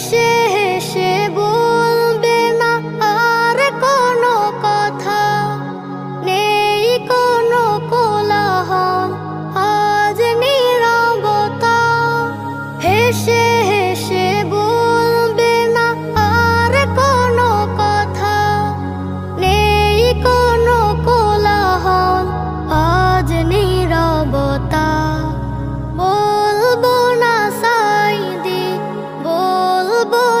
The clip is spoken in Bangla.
হেসে হেসে বলবে না আর কোনো কথা। নেই কোনো কোলাহল আজ নিরবতা। হেসে বলবো যে